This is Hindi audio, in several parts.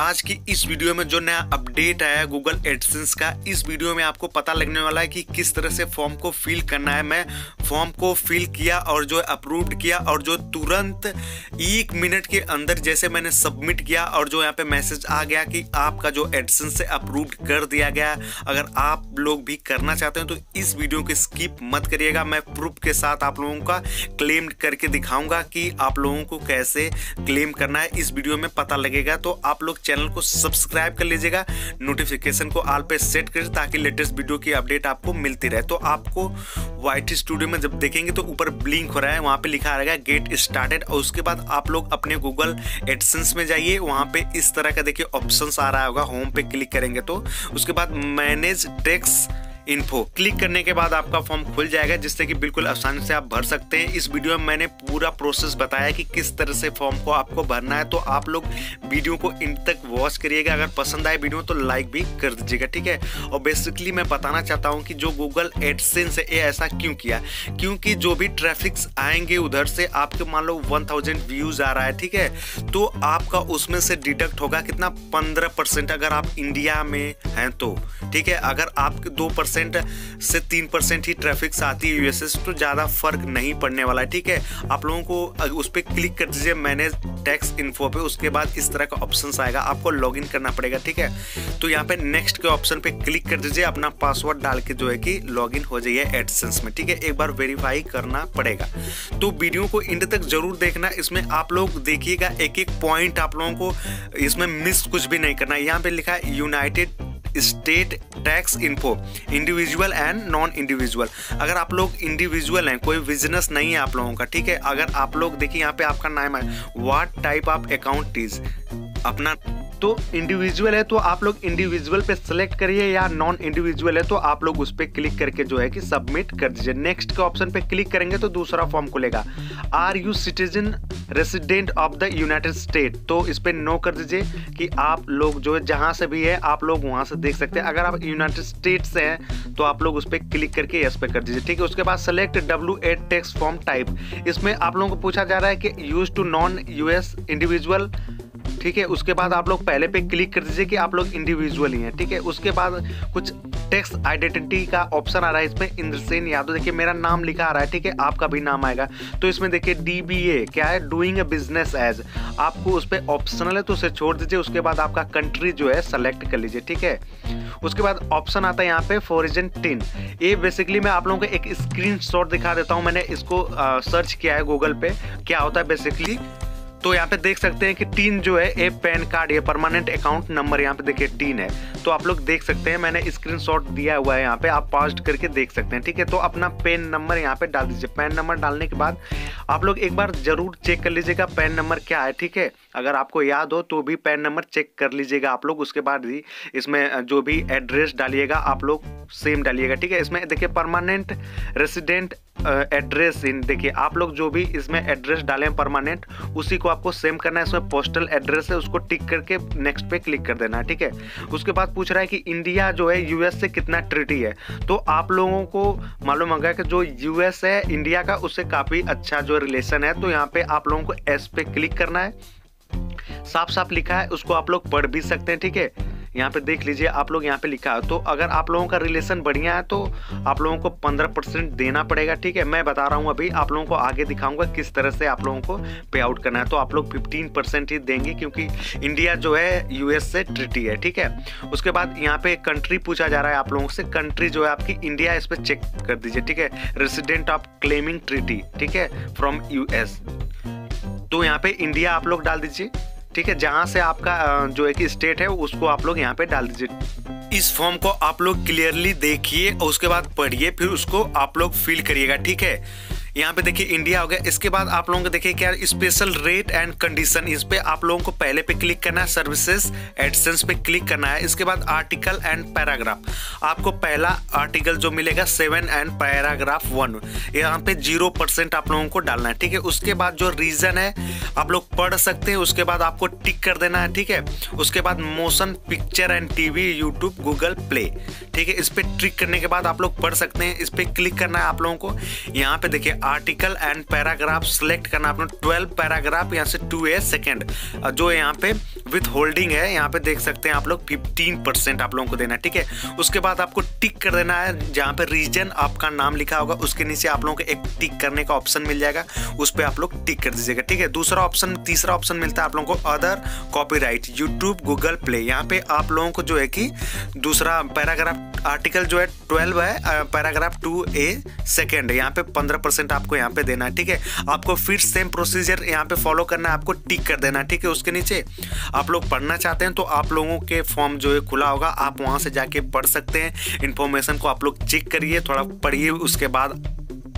आज की इस वीडियो में जो नया अपडेट आया है गूगल एडसेंस का, इस वीडियो में आपको पता लगने वाला है कि किस तरह से फॉर्म को फिल करना है। मैं फॉर्म को फिल किया और जो अप्रूव्ड किया और जो तुरंत एक मिनट के अंदर जैसे मैंने सबमिट किया और जो यहाँ पे मैसेज आ गया कि आपका जो एडसेंस से अप्रूव्ड कर दिया गया अगर आप लोग भी करना चाहते हैं तो इस वीडियो को स्किप मत करिएगा। मैं प्रूफ के साथ आप लोगों का क्लेम करके दिखाऊँगा कि आप लोगों को कैसे क्लेम करना है। इस वीडियो में पता लगेगा। तो आप लोग चैनल को सब्सक्राइब कर लीजिएगा नोटिफिकेशन को आल पे सेट करिए ताकि लेटेस्ट वीडियो की अपडेट आपको मिलती रहे। तो आपको वाई स्टूडियो में जब देखेंगे तो ऊपर ब्लिंक हो रहा है, वहाँ पर लिखा रहेगा गेट स्टार्टेड और उसके बाद आप लोग अपने गूगल एडसेंस में जाइए, वहाँ पे इस तरह का देखिए ऑप्शन आ रहा होगा होम पे क्लिक करेंगे तो। उसके बाद मैनेज टेक्स इन्फो क्लिक करने के बाद आपका फॉर्म खुल जाएगा, जिससे कि बिल्कुल आसानी से आप भर सकते हैं। इस वीडियो में मैंने पूरा प्रोसेस बताया कि किस तरह से फॉर्म को आपको भरना है। तो आप लोग वीडियो को इन तक वॉच करिएगा। अगर पसंद आए वीडियो तो लाइक भी कर दीजिएगा, ठीक है? और बेसिकली मैं बताना चाहता हूँ कि जो गूगल एडसेंस है, ये ऐसा क्यों किया? क्योंकि जो भी ट्रैफिक्स आएँगे उधर से, आपके मान लो वन व्यूज़ आ रहा है, ठीक है? तो आपका उसमें से डिडक्ट होगा कितना? पंद्रह परसेंट अगर आप इंडिया में हैं तो ठीक है? अगर आपके दो परसेंट से तीन परसेंट ही ट्रैफ़िक आती है यूएसएस तो ज़्यादा फ़र्क नहीं पड़ने वाला है, ठीक है? आप लोगों को उस पर क्लिक कर दीजिए, मैंने टैक्स इन्फो पे, उसके बाद इस तरह का ऑप्शन आएगा, आपको लॉग करना पड़ेगा, ठीक है? तो यहाँ पे नेक्स्ट के ऑप्शन पे क्लिक कर दीजिए, अपना पासवर्ड डाल के जो है कि लॉग हो जाइए एडसेंस में, ठीक है? एक बार वेरीफाई करना पड़ेगा। तो वीडियो को इंड तक ज़रूर देखना, इसमें आप लोग देखिएगा एक एक पॉइंट आप लोगों को इसमें मिस कुछ भी नहीं करना। यहाँ पे लिखा है United State tax info individual and non individual अगर आप लोग इंडिविजुअल हैं, कोई बिज़नेस नहीं है आप लोगों का, ठीक है? अगर आप लोग, देखिए यहाँ पे आपका नाम है what type of account is अपना तो इंडिविजुअल है तो आप लोग इंडिविजुअल पे सेलेक्ट करिए या नॉन इंडिविजुअल है तो आप लोग उस पर क्लिक करके जो है कि सबमिट कर दीजिए। नेक्स्ट के ऑप्शन पे क्लिक करेंगे तो दूसरा फॉर्म खुलेगा। Are you citizen resident of the United State तो इस पर नो कर दीजिए कि आप लोग जो है, जहाँ से भी है, आप लोग वहाँ से देख सकते हैं। अगर आप यूनाइटेड स्टेट से हैं तो आप लोग उस पर क्लिक करके यस पे कर दीजिए, ठीक है? उसके बाद select W eight tax form type इसमें आप लोगों को पूछा जा रहा है कि use to non US individual ठीक है? उसके बाद आप लोग पहले पे क्लिक कर दीजिए कि आप लोग इंडिविजुअल ही ठीक है? उसके बाद कुछ टेक्स आइडेंटिटी का ऑप्शन आ रहा है इसमें, इंद्रसेन यादव। देखिए, मेरा नाम लिखा आ रहा है, ठीक है? आपका भी नाम आएगा। तो इसमें देखिए डी बी ए क्या है? डूइंग ए बिज़नेस एज आपको उस पर ऑप्शनल है तो उसे छोड़ दीजिए। उसके बाद आपका कंट्री जो है सेलेक्ट कर लीजिए, ठीक है? उसके बाद ऑप्शन आता है यहाँ पे फोरिजन टिन ये बेसिकली मैं आप लोगों को एक स्क्रीन दिखा देता हूँ। मैंने इसको सर्च किया है गूगल पे। क्या होता है बेसिकली तो यहाँ पे देख सकते हैं कि टीन जो है ए पैन कार्ड, ये परमानेंट अकाउंट नंबर यहाँ पे देखिए टीन है। तो आप लोग देख सकते हैं, मैंने स्क्रीनशॉट दिया हुआ है यहाँ पे, आप पास्ट करके देख सकते हैं, ठीक है? तो अपना पेन नंबर यहाँ पे डाल दीजिए। पैन नंबर डालने के बाद आप लोग एक बार ज़रूर चेक कर लीजिएगा पैन नंबर क्या है, ठीक है? अगर आपको याद हो तो भी पैन नंबर चेक कर लीजिएगा आप लोग, उसके बाद ही इसमें जो भी एड्रेस डालिएगा आप लोग सेम डालिएगा, ठीक है? इसमें देखिए परमानेंट रेसिडेंट एड्रेस इन देखिए, आप लोग जो भी इसमें एड्रेस डालें परमानेंट उसी को आपको सेम करना है, इसमें पोस्टल एड्रेस है, उसको टिक करके नेक्स्ट पे क्लिक कर देना, ठीक है? उसके बाद पूछ रहा है कि इंडिया जो है यूएस से कितना ट्रिटी है? तो आप लोगों को मालूम होगा कि जो यूएस है इंडिया का, उससे काफ़ी अच्छा जो रिलेशन है तो यहाँ पे आप लोगों को एस पे क्लिक करना है। साफ़ साफ़ लिखा है, उसको आप लोग पढ़ भी सकते हैं, ठीक है? यहाँ पे देख लीजिए, आप लोग यहाँ पे लिखा है। तो अगर आप लोगों का रिलेशन बढ़िया है तो आप लोगों को पंद्रह परसेंट देना पड़ेगा, ठीक है? मैं बता रहा हूँ अभी, आप लोगों को आगे दिखाऊँगा किस तरह से आप लोगों को पे आउट करना है। तो आप लोग फिफ्टीन परसेंट ही देंगे, क्योंकि इंडिया जो है यूएस से ट्रिटी है, ठीक है? उसके बाद यहाँ पे कंट्री पूछा जा रहा है आप लोगों से। कंट्री जो है आपकी इंडिया इस पर चेक कर दीजिए, ठीक है? रेसिडेंट ऑफ़ क्लेमिंग ट्रिटी ठीक है? फ्रॉम यूएस तो यहाँ पे इंडिया आप लोग डाल दीजिए। ठीक है, जहाँ से आपका जो है कि स्टेट है, उसको आप लोग यहाँ पे डाल दीजिए। इस फॉर्म को आप लोग क्लियरली देखिए और उसके बाद पढ़िए, फिर उसको आप लोग फिल करिएगा, ठीक है? यहाँ पे देखिए इंडिया हो गया। इसके बाद आप लोगों को देखिए क्या स्पेशल रेट एंड कंडीशन इस पे आप लोगों को पहले पे क्लिक करना है सर्विसेज़ एडसेंस पे क्लिक करना है। इसके बाद आर्टिकल एंड पैराग्राफ आपको पहला आर्टिकल जो मिलेगा सेवन एंड पैराग्राफ वन यहाँ पे ज़ीरो परसेंट आप लोगों को डालना है, ठीक है? उसके बाद जो रीजन है, आप लोग पढ़ सकते हैं। उसके बाद आपको टिक कर देना है, ठीक है? उसके बाद motion picture and TV YouTube Google Play ठीक है? इस पर ट्रिक करने के बाद आप लोग पढ़ सकते हैं। इस पर क्लिक करना है आप लोगों को। यहाँ पे देखिए आर्टिकल एंड पैराग्राफ सेलेक्ट करना आपने ट्वेल्व पैराग्राफ यहाँ से टू ए सेकेंड जो यहाँ पे विथ होल्डिंग है, यहाँ पे देख सकते हैं आप लोग फिफ्टीन परसेंट आप लोगों को देना है, ठीक है? उसके बाद आपको टिक कर देना है, जहाँ पे रीजन आपका नाम लिखा होगा, उसके नीचे आप लोगों को एक टिक करने का ऑप्शन मिल जाएगा, उस पर आप लोग टिक कर दीजिएगा, ठीक है? दूसरा ऑप्शन तीसरा ऑप्शन मिलता है आप लोगों को other copyright YouTube Google Play यहाँ पे आप लोगों को जो है कि दूसरा पैराग्राफ आर्टिकल जो है ट्वेल्व है पैराग्राफ टू ए सेकेंड यहाँ पे पंद्रह परसेंट आपको यहाँ पे देना है, ठीक है? आपको फिर सेम प्रोसीजर यहाँ पे फॉलो करना है, आपको टिक कर देना ठीक है? उसके नीचे आप लोग पढ़ना चाहते हैं तो आप लोगों के फॉर्म जो है खुला होगा, आप वहाँ से जाके पढ़ सकते हैं। इन्फॉर्मेशन को आप लोग चेक करिए, थोड़ा पढ़िए, उसके बाद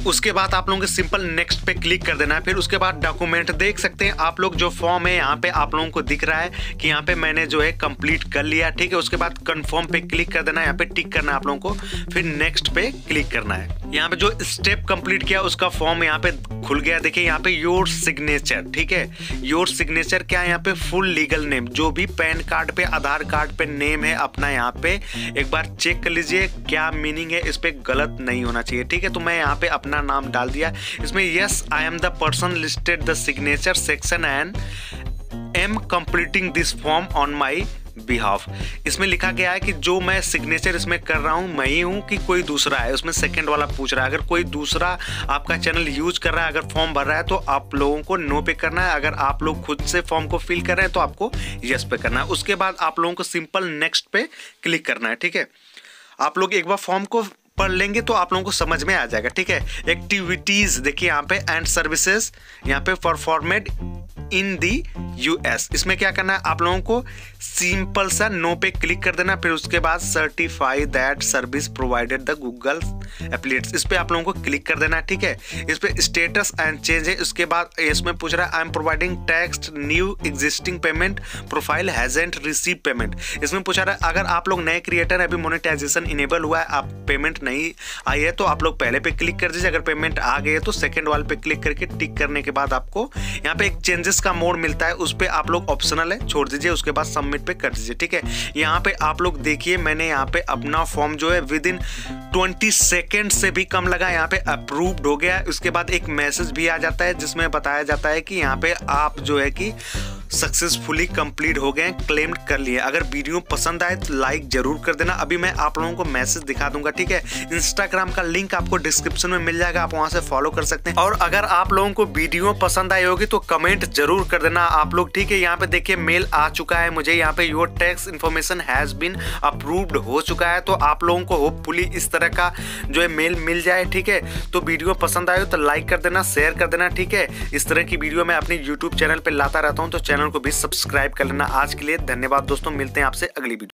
उसके बाद आप लोगों को सिंपल नेक्स्ट पे क्लिक कर देना है। फिर उसके बाद डॉक्यूमेंट देख सकते हैं, आप लोग जो फॉर्म है, यहाँ पे आप लोगों को दिख रहा है कि यहाँ पे मैंने जो है कंप्लीट कर लिया, ठीक है? उसके बाद कंफर्म पे क्लिक कर देना है, यहाँ पे टिक करना है आप लोगों को। फिर नेक्स्ट पे क्लिक करना है। यहाँ पे जो स्टेप कंप्लीट किया, उसका फॉर्म यहाँ पे खुल गया। देखिए, यहाँ पे योर सिग्नेचर ठीक है? योर सिग्नेचर क्या है? यहाँ पे फुल लीगल नेम जो भी पैन कार्ड पे, आधार कार्ड पे नेम है, अपना यहाँ पे एक बार चेक कर लीजिए, क्या मीनिंग है, इस पे गलत नहीं होना चाहिए, ठीक है? तो मैं यहाँ पे अपना नाम डाल दिया। इसमें yes I am the person listed the signature section and am completing this form on my behalf इसमें लिखा गया है कि जो मैं सिग्नेचर इसमें कर रहा हूँ, मैं ही हूँ कि कोई दूसरा है। उसमें सेकंड वाला पूछ रहा है, अगर कोई दूसरा आपका चैनल यूज़ कर रहा है, अगर फॉर्म भर रहा है तो आप लोगों को नो पे करना है। अगर आप लोग खुद से फॉर्म को फिल कर रहे हैं तो आपको यस पे करना है। उसके बाद आप लोगों को सिंपल नेक्स्ट पे क्लिक करना है, ठीक है? आप लोग एक बार फॉर्म को पढ़ लेंगे तो आप लोगों को समझ में आ जाएगा, ठीक है? एक्टिविटीज़ देखिए यहाँ पे एंड सर्विसेज़ यहाँ पे परफॉर्मेड इन दी यूएस। इसमें क्या करना है? आप लोगों को सिंपल सा नो पे क्लिक कर देना, फिर उसके बाद certify that service provided the Google एप्लीट्स इस पे आप लोगों को क्लिक कर देना, ठीक है? इस पे स्टेटस एंड चेंज है। उसके बाद इसमें पूछ रहा है I am providing text new existing payment profile हैजेंट receive payment इसमें पूछा रहा है, अगर आप लोग नए क्रिएटर अभी मोनिटाइजेशन इनेबल हुआ है, आप पेमेंट नहीं आई है तो आप लोग पहले पे क्लिक कर दीजिए। अगर पेमेंट आ गई है तो सेकेंड वाल पे क्लिक करके टिक करने के बाद आपको यहाँ पे एक चेंजेस का मोड मिलता है, उस पर आप लोग ऑप्शनल है, छोड़ दीजिए, उसके बाद सबमिट पे कर दीजिए, ठीक है? यहाँ पे आप लोग देखिए, मैंने यहाँ पे अपना फॉर्म जो है विद इन ट्वेंटी सेकेंड से भी कम लगा, यहाँ पे अप्रूव्ड हो गया। उसके बाद एक मैसेज भी आ जाता है, जिसमें बताया जाता है कि यहाँ पे आप जो है कि सक्सेसफुली कंप्लीट हो गए क्लेम कर लिए अगर वीडियो पसंद आए तो लाइक ज़रूर कर देना। अभी मैं आप लोगों को मैसेज दिखा दूँगा, ठीक है? इंस्टाग्राम का लिंक आपको डिस्क्रिप्शन में मिल जाएगा, आप वहाँ से फॉलो कर सकते हैं। और अगर आप लोगों को वीडियो पसंद आई होगी तो कमेंट ज़रूर कर देना आप लोग, ठीक है? यहाँ पे देखिए मेल आ चुका है मुझे, यहाँ पे your tax information has been approved हो चुका है। तो आप लोगों को होपफुली इस तरह का जो है मेल मिल जाए, ठीक है? तो वीडियो पसंद आए तो लाइक कर देना शेयर कर देना, ठीक है? इस तरह की वीडियो मैं अपने यूट्यूब चैनल पर लाता रहता हूँ तो चैनल को भी सब्सक्राइब कर लेना। आज के लिए धन्यवाद दोस्तों, मिलते हैं आपसे अगली वीडियो